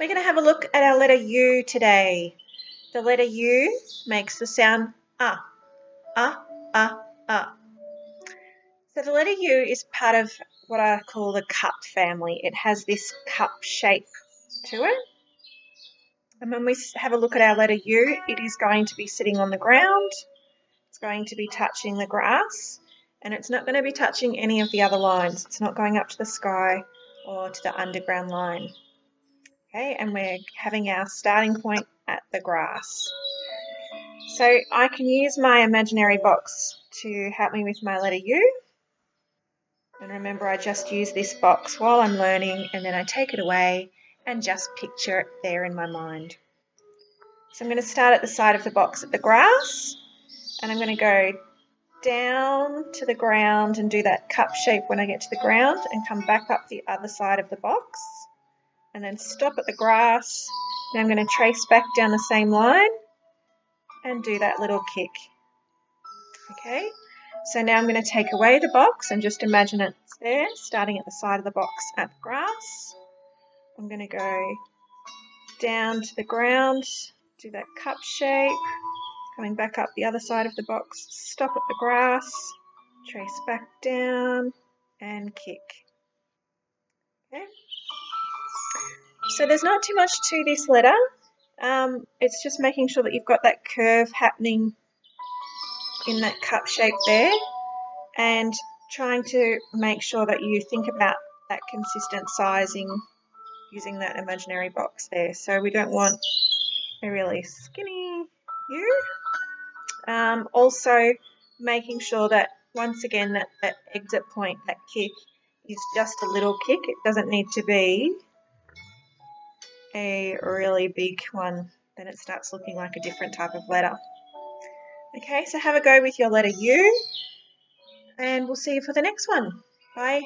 We're going to have a look at our letter U today. The letter U makes the sound ah, ah, ah, ah. So the letter U is part of what I call the cup family. It has this cup shape to it. And when we have a look at our letter U, it is going to be sitting on the ground. It's going to be touching the grass and it's not going to be touching any of the other lines. It's not going up to the sky or to the underground line. Okay, and we're having our starting point at the grass. So I can use my imaginary box to help me with my letter U. And remember, I just use this box while I'm learning and then I take it away and just picture it there in my mind. So I'm going to start at the side of the box at the grass and I'm going to go down to the ground and do that cup shape when I get to the ground and come back up the other side of the box and then stop at the grass. Now I'm going to trace back down the same line and do that little kick. Okay, so now I'm going to take away the box and just imagine it's there, starting at the side of the box at the grass. I'm going to go down to the ground, do that cup shape, coming back up the other side of the box, stop at the grass, trace back down and kick. Okay. So there's not too much to this letter. Um, it's just making sure that you've got that curve happening in that cup shape there and trying to make sure that you think about that consistent sizing using that imaginary box there. So we don't want a really skinny U. Um, also making sure that once again that, that exit point, that kick, is just a little kick. It doesn't need to be a really big one, then it starts looking like a different type of letter. Okay, so have a go with your letter U, and we'll see you for the next one. Bye.